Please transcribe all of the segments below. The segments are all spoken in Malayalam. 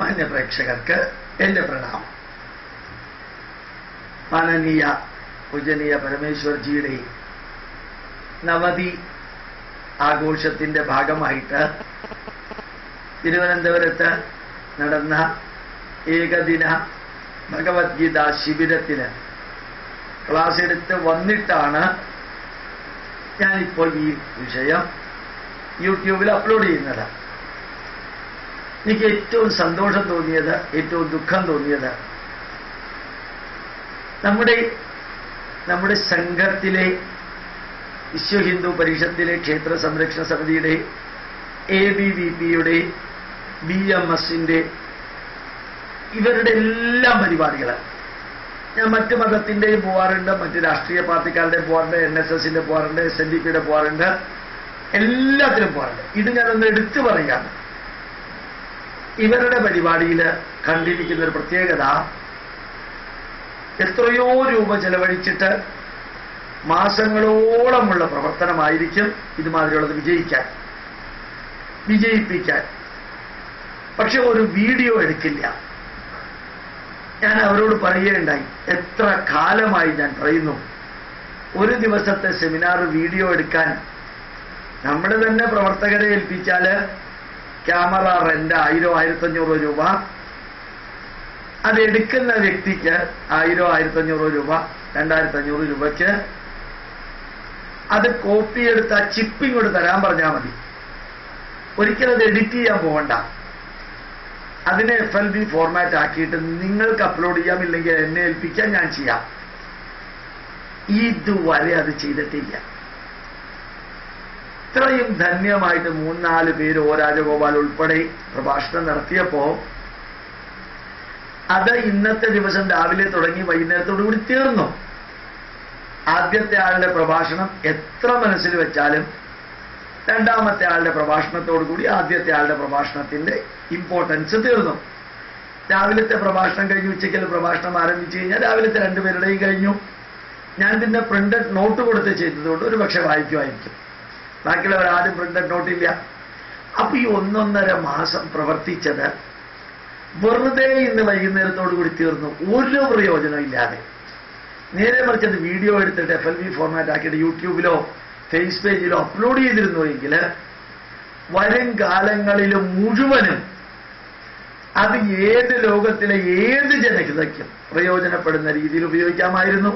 മാന്യ പ്രേക്ഷകർക്ക് എന്റെ പ്രണാമം. മാനനീയ പൂജനീയ പരമേശ്വർജിയുടെ നവതി ആഘോഷത്തിന്റെ ഭാഗമായിട്ട് തിരുവനന്തപുരത്ത് നടന്ന ഏകദിന ഭഗവത്ഗീത ശിബിരത്തിന് ക്ലാസ് എടുത്ത് വന്നിട്ടാണ് ഞാനിപ്പോൾ ഈ വിഷയം യൂട്യൂബിൽ അപ്ലോഡ് ചെയ്യുന്നത്. എനിക്ക് ഏറ്റവും സന്തോഷം തോന്നിയത് ഏറ്റവും ദുഃഖം തോന്നിയത് നമ്മുടെ നമ്മുടെ സംഘത്തിലെ വിശ്വ ഹിന്ദു പരിഷത്തിലെ ക്ഷേത്ര സംരക്ഷണ സമിതിയുടെ എ ബി വി പിയുടെ ബി എം എസിന്റെ ഇവരുടെ എല്ലാ പരിപാടികൾ ഞാൻ മറ്റ് മതത്തിന്റെയും പോവാറുണ്ട് മറ്റ് രാഷ്ട്രീയ പാർട്ടിക്കാരുടെയും പോവാറുണ്ട് എൻ എസ് എസിന്റെ പോവാറുണ്ട് എസ് എൻ ഡി പിയുടെ പോവാറുണ്ട് എല്ലാത്തിനും പോവാറുണ്ട്. ഇത് ഞാനൊന്ന് എടുത്തു പറയാണ് ഇവരുടെ പരിപാടിയിൽ കണ്ടിരിക്കുന്ന ഒരു പ്രത്യേകത എത്രയോ രൂപ ചെലവഴിച്ചിട്ട് മാസങ്ങളോളമുള്ള പ്രവർത്തനമായിരിക്കും ഇതുമാതിരിയുള്ളത് വിജയിക്കാൻ വിജയിപ്പിക്കാൻ. പക്ഷെ ഒരു വീഡിയോ എടുക്കില്ല. ഞാൻ അവരോട് പറയുകയുണ്ടായി എത്ര കാലമായി ഞാൻ പറയുന്നു ഒരു ദിവസത്തെ സെമിനാർ വീഡിയോ എടുക്കാൻ നമ്മൾ തന്നെ പ്രവർത്തകരെ ഏൽപ്പിച്ചാൽ ക്യാമറ റെന്റ് ആയിരം ആയിരത്തഞ്ഞൂറ് രൂപ. അത് എടുക്കുന്ന വ്യക്തിക്ക് ആയിരം ആയിരത്തഞ്ഞൂറ് രൂപ രണ്ടായിരത്തി അഞ്ഞൂറ് രൂപയ്ക്ക് അത് കോപ്പി എടുത്ത് ചിപ്പ് ഇങ്ങോട്ട് തരാൻ പറഞ്ഞാൽ മതി. ഒരിക്കലും അത് എഡിറ്റ് ചെയ്യാൻ പോകണ്ട അതിനെ എഫ് എൽ ബി ഫോർമാറ്റ് ആക്കിയിട്ട് നിങ്ങൾക്ക് അപ്ലോഡ് ചെയ്യാം ഇല്ലെങ്കിൽ എന്നെ ഏൽപ്പിക്കാൻ ഞാൻ ചെയ്യാം. ഇതുവരെ അത് ചെയ്തിട്ടില്ല. ഇത്രയും ധന്യമായിട്ട് മൂന്നാൽ പേര് ഓ രാജഗോപാൽ ഉൾപ്പെടെ പ്രഭാഷണം നടത്തിയപ്പോ അത് ഇന്നത്തെ ദിവസം രാവിലെ തുടങ്ങി വൈകുന്നേരത്തോടു കൂടി തീർന്നു. ആദ്യത്തെ ആളുടെ പ്രഭാഷണം എത്ര മനസ്സിൽ വെച്ചാലും രണ്ടാമത്തെ ആളുടെ പ്രഭാഷണത്തോടു കൂടി ആദ്യത്തെ ആളുടെ പ്രഭാഷണത്തിന്റെ ഇമ്പോർട്ടൻസ് തീർന്നു. രാവിലത്തെ പ്രഭാഷണം കഴിഞ്ഞ് ഉച്ചയ്ക്കൽ പ്രഭാഷണം ആരംഭിച്ചു കഴിഞ്ഞാൽ രാവിലത്തെ രണ്ടുപേരുടെയും കഴിഞ്ഞു. ഞാൻ പിന്നെ പ്രിന്റഡ് നോട്ട് കൊടുത്ത് ചെയ്തതുകൊണ്ട് ഒരു പക്ഷെ വായിക്കുമായിരിക്കും. ബാക്കിയുള്ളവർ ആരും പ്രിന്റഡ് നോട്ടില്ല അപ്പൊ ഈ ഒന്നൊന്നര മാസം പ്രവർത്തിച്ചത് വെറുതെ ഇന്ന് വൈകുന്നേരത്തോടു കൂടി തീർന്നു. ഒരു പ്രയോജനം ഇല്ലാതെ. നേരെ മറിച്ച് അത് വീഡിയോ എടുത്തിട്ട് എഫ് എൽ വി ഫോർമാറ്റ് ആക്കിയിട്ട് യൂട്യൂബിലോ ഫേസ് പേജിലോ അപ്ലോഡ് ചെയ്തിരുന്നു എങ്കിൽ വരും കാലങ്ങളിലും മുഴുവനും അത് ഏത് ലോകത്തിലെ ഏത് ജനഹിതയ്ക്കും പ്രയോജനപ്പെടുന്ന രീതിയിൽ ഉപയോഗിക്കാമായിരുന്നു.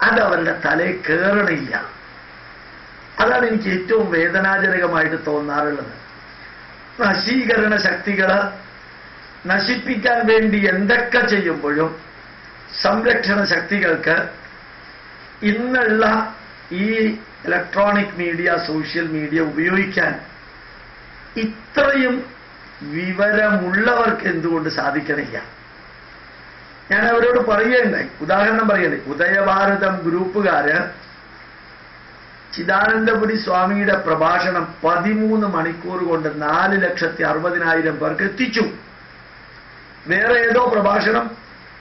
അത് അവരുടെ തലയിൽ കയറണില്ല അതാണ് എനിക്ക് ഏറ്റവും വേദനാജനകമായിട്ട് തോന്നാറുള്ളത്. നശീകരണ ശക്തികൾ നശിപ്പിക്കാൻ വേണ്ടി എന്തൊക്കെ ചെയ്യുമ്പോഴും സംരക്ഷണ ശക്തികൾക്ക് ഇന്നുള്ള ഈ ഇലക്ട്രോണിക് മീഡിയ സോഷ്യൽ മീഡിയ ഉപയോഗിക്കാൻ ഇത്രയും വിവരമുള്ളവർക്ക് എന്തുകൊണ്ട് സാധിക്കണില്ല? ഞാൻ അവരോട് പറയുകയുണ്ടായി. ഉദാഹരണം പറയുന്നത് ഉദയഭാരതം ഗ്രൂപ്പുകാര് ചിദാനന്ദപുരി സ്വാമിയുടെ പ്രഭാഷണം പതിമൂന്ന് മണിക്കൂർ കൊണ്ട് നാല് ലക്ഷത്തി അറുപതിനായിരം പേർക്ക് എത്തിച്ചു. വേറെ ഏതോ പ്രഭാഷണം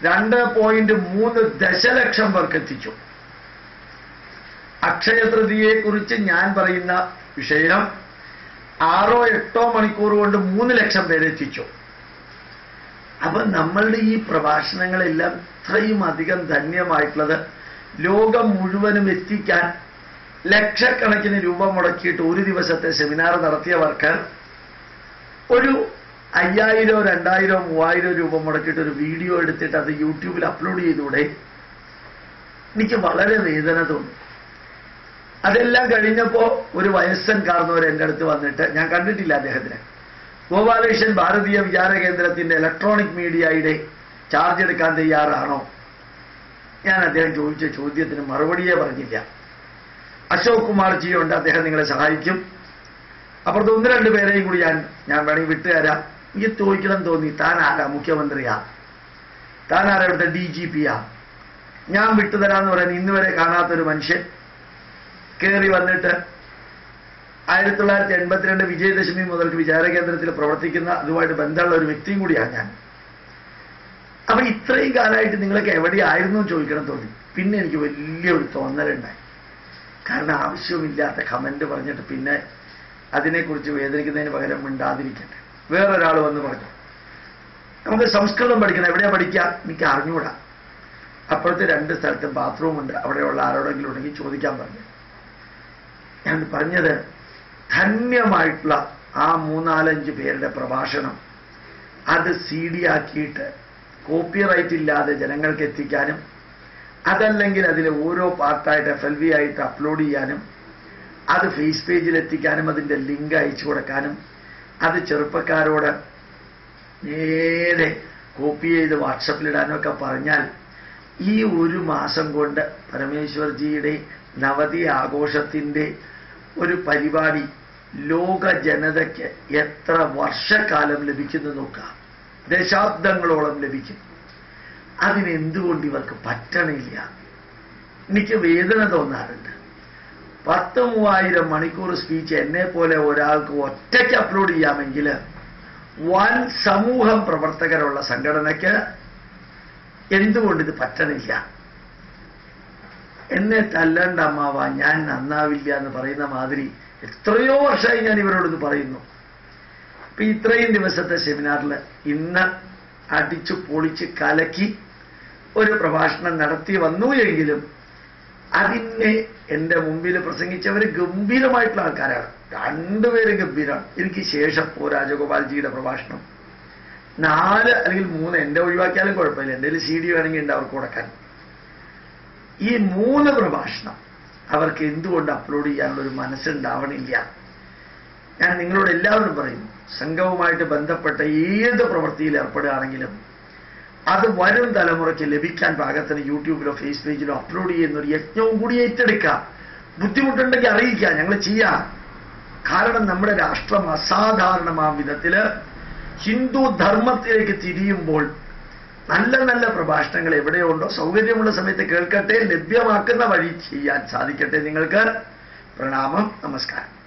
രണ്ട് പോയിന്റ് മൂന്ന് ദശലക്ഷം പേർക്ക് എത്തിച്ചു. അക്ഷയതൃതിയെക്കുറിച്ച് ഞാൻ പറയുന്ന വിഷയം ആറോ എട്ടോ മണിക്കൂർ കൊണ്ട് മൂന്ന് ലക്ഷം പേരെ എത്തിച്ചു. അപ്പൊ നമ്മളുടെ ഈ പ്രഭാഷണങ്ങളെല്ലാം ഇത്രയും അധികം ധന്യമായിട്ടുള്ളത് ലോകം മുഴുവനും എത്തിക്കാൻ ലക്ഷക്കണക്കിന് രൂപ മുടക്കിയിട്ട് ഒരു ദിവസത്തെ സെമിനാർ നടത്തിയവർക്ക് ഒരു അയ്യായിരോ രണ്ടായിരോ മൂവായിരോ രൂപ മുടക്കിയിട്ട് ഒരു വീഡിയോ എടുത്തിട്ട് അത് യൂട്യൂബിൽ അപ്ലോഡ് ചെയ്തൂടെ? എനിക്ക് വളരെ വേദന തോന്നി. അതെല്ലാം കഴിഞ്ഞപ്പോ ഒരു വയസ്സൻ കാർന്നവർ എന്റെ അടുത്ത് വന്നിട്ട് ഞാൻ കണ്ടിട്ടില്ല അദ്ദേഹത്തിനെ. ഗോപാലകൃഷ്ണൻ ഭാരതീയ വിചാര കേന്ദ്രത്തിന്റെ ഇലക്ട്രോണിക് മീഡിയയുടെ ചാർജ് എടുക്കാൻ തയ്യാറാണോ? ഞാൻ അദ്ദേഹം ചോദിച്ച ചോദ്യത്തിന് മറുപടിയേ പറഞ്ഞില്ല. അശോക് കുമാർ ജിയുണ്ട് അദ്ദേഹം നിങ്ങളെ സഹായിക്കും. അപ്പുറത്ത് ഒന്ന് രണ്ട് പേരെയും കൂടി ഞാൻ ഞാൻ വേണമെങ്കിൽ വിട്ടുതരാം. എനിക്ക് ചോദിക്കണം തോന്നി. താൻ ആരാ? മുഖ്യമന്ത്രിയാ. താൻ ആരാ ഇവിടുത്തെ ഡി ജി പിയാ? ഞാൻ വിട്ടുതരാന്ന് പറയാൻ ഇന്ന് വരെ കാണാത്തൊരു മനുഷ്യൻ കയറി വന്നിട്ട് ആയിരത്തി തൊള്ളായിരത്തി എൺപത്തിരണ്ട് വിജയദശമി മുതൽക്ക് വിചാര കേന്ദ്രത്തിൽ പ്രവർത്തിക്കുന്ന അതുമായിട്ട് ബന്ധമുള്ള ഒരു വ്യക്തിയും കൂടിയാണ് ഞാൻ. അപ്പൊ ഇത്രയും കാലമായിട്ട് നിങ്ങളൊക്കെ എവിടെയായിരുന്നു ചോദിക്കണം തോന്നി. പിന്നെ എനിക്ക് വലിയൊരു തോന്നലുണ്ടായി. കാരണം ആവശ്യമില്ലാത്ത കമന്റ് പറഞ്ഞിട്ട് പിന്നെ അതിനെക്കുറിച്ച് വേദനിക്കുന്നതിന് പകരം മിണ്ടാതിരിക്കട്ടെ. വേറൊരാൾ വന്ന് പറഞ്ഞു നമുക്ക് സംസ്കൃതം പഠിക്കണം. എവിടെയാ പഠിക്കുക എനിക്ക് അറിഞ്ഞുകൂടാ അപ്പുറത്തെ രണ്ട് സ്ഥലത്ത് ബാത്റൂം ഉണ്ട്. അവിടെയുള്ള ആരോടെങ്കിലും ഉണ്ടെങ്കിൽ ചോദിക്കാൻ പറഞ്ഞു. ഞാൻ പറഞ്ഞത് ധന്യമായിട്ടുള്ള ആ മൂന്നാലഞ്ച് പേരുടെ പ്രഭാഷണം അത് സി ഡി ആക്കിയിട്ട് കോപ്പിറൈറ്റ് ഇല്ലാതെ ജനങ്ങൾക്ക് എത്തിക്കാനും അതല്ലെങ്കിൽ അതിലെ ഓരോ പാർട്ടായിട്ട് എഫ് എൽ വി ആയിട്ട് അപ്ലോഡ് ചെയ്യാനും അത് ഫേസ് പേജിൽ എത്തിക്കാനും അതിന്റെ ലിങ്ക് അയച്ചു കൊടുക്കാനും അത് ചെറുപ്പക്കാരോട് നേരെ കോപ്പി ചെയ്ത് വാട്സപ്പിലിടാനൊക്കെ പറഞ്ഞാൽ ഈ ഒരു മാസം കൊണ്ട് പരമേശ്വർജിയുടെ നവതി ആഘോഷത്തിന്റെ ഒരു പരിപാടി ലോക ജനതയ്ക്ക് എത്ര വർഷക്കാലം ലഭിക്കുന്നു നോക്കാം. ദശാബ്ദങ്ങളോളം ലഭിക്കും. അതിനെന്തുകൊണ്ട് ഇവർക്ക് പറ്റണില്ല? എനിക്ക് വേദന തോന്നാറുണ്ട്. പത്ത് മൂവായിരം മണിക്കൂർ സ്പീച്ച് എന്നെ പോലെ ഒരാൾക്ക് ഒറ്റയ്ക്ക് അപ്ലോഡ് ചെയ്യാമെങ്കിൽ വൻ സമൂഹം പ്രവർത്തകരുള്ള സംഘടനയ്ക്ക് എന്തുകൊണ്ട് ഇത് പറ്റണില്ല? എന്നെ തല്ലണ്ട അമ്മാവ ഞാൻ നന്നാവില്ല എന്ന് പറയുന്ന മാതിരി എത്രയോ വർഷമായി ഞാൻ ഇവരോട് ഇത് പറയുന്നു. അപ്പൊ ഇത്രയും ദിവസത്തെ സെമിനാറിൽ ഇന്ന് അടിച്ചു പൊളിച്ച് കലക്കി ഒരു പ്രഭാഷണം നടത്തി വന്നു എങ്കിലും അതിനെ എന്റെ മുമ്പിൽ പ്രസംഗിച്ചവർ ഗംഭീരമായിട്ടുള്ള ആൾക്കാരാണ്. രണ്ടുപേരും ഗംഭീരമാണ് എനിക്ക് ശേഷം ഒ രാജഗോപാൽജിയുടെ പ്രഭാഷണം. നാല് അല്ലെങ്കിൽ മൂന്ന് എന്റെ ഒഴിവാക്കിയാലും കുഴപ്പമില്ല. എന്റെ സി ഡി വേണമെങ്കിൽ ഉണ്ട് അവർക്ക് കൊടുക്കാൻ. ഈ മൂന്ന് പ്രഭാഷണം അവർക്ക് എന്തുകൊണ്ട് അപ്ലോഡ് ചെയ്യാനുള്ള ഒരു മനസ്സുണ്ടാവണില്ല? ഞാൻ നിങ്ങളോട് എല്ലാവരും പറയുന്നു സംഘവുമായിട്ട് ബന്ധപ്പെട്ട ഏത് പ്രവൃത്തിയിൽ ഏർപ്പെടുകയാണെങ്കിലും അത് വരും തലമുറയ്ക്ക് ലഭിക്കാൻ പാകത്തിന് യൂട്യൂബിലോ ഫേസ്ബുക്കിലോ അപ്ലോഡ് ചെയ്യുന്ന ഒരു യജ്ഞവും കൂടി ഏറ്റെടുക്കാം. ബുദ്ധിമുട്ടുണ്ടെങ്കിൽ അറിയിക്കുക ഞങ്ങൾ ചെയ്യാം. കാരണം നമ്മുടെ രാഷ്ട്രം അസാധാരണമാം വിധത്തിൽ ഹിന്ദു ധർമ്മത്തിലേക്ക് തിരിയുമ്പോൾ നല്ല നല്ല പ്രഭാഷണങ്ങൾ എവിടെയുണ്ടോ സൗകര്യമുള്ള സമയത്ത് കേൾക്കട്ടെ ലഭ്യമാക്കുന്ന വഴി ചെയ്യാൻ സാധിക്കട്ടെ നിങ്ങൾക്ക്. പ്രണാമം. നമസ്കാരം.